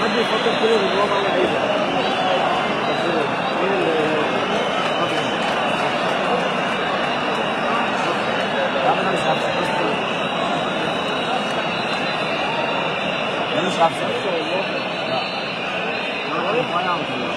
حد يفكر كده بالوضع اللعيبه 슬프게올려서먹는 다. 요런 모.